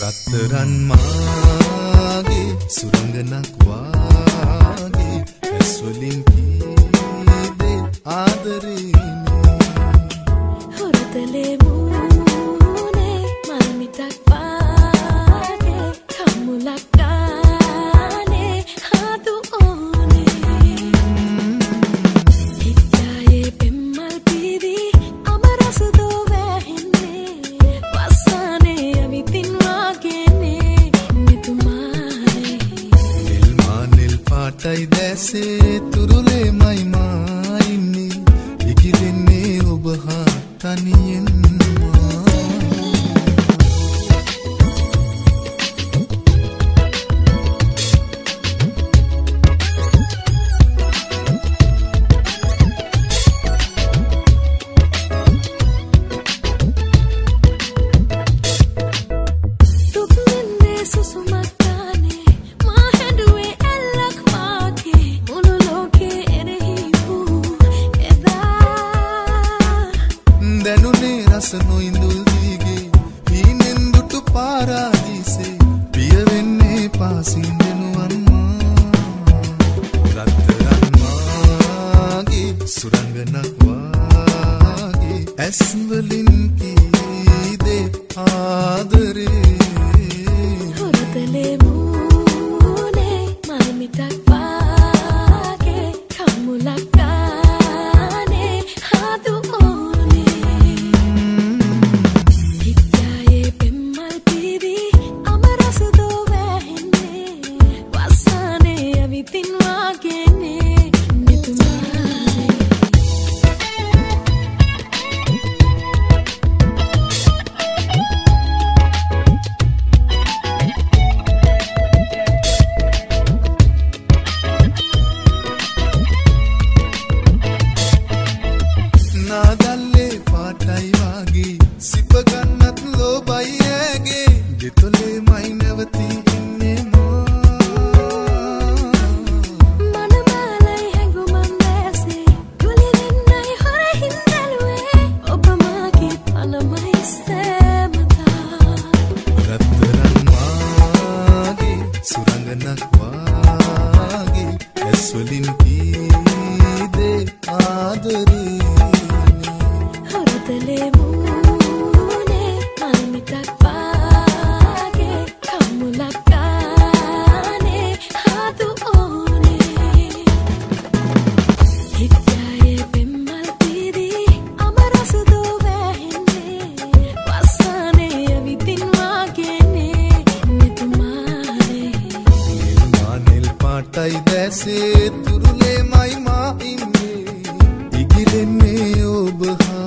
රත්තරන් මාගේ සුරංගනක් වාගේ ඇස්වලින් කීදේ ආදරේ හොරතලේ මටයි දැසේ තුරුලේ මයිමා ඉන්නේ. ඉගිලෙන්නේ ඔබ හා තනිය වෙනස නොඉඳුල් දීගේ හීනෙන් දුටු පාරාදීසේ පිය වෙන්නේ පාසින් දෙනුවන්මා රත්තරන්මාගේ සුරංගනක්වාගේ ඇස්වලින් කීදේ ආදරේ. අතයි දැසේ තුරුලේ මයි මා ඉන්නේ. ඉගිරෙන්නේ ඔබ හා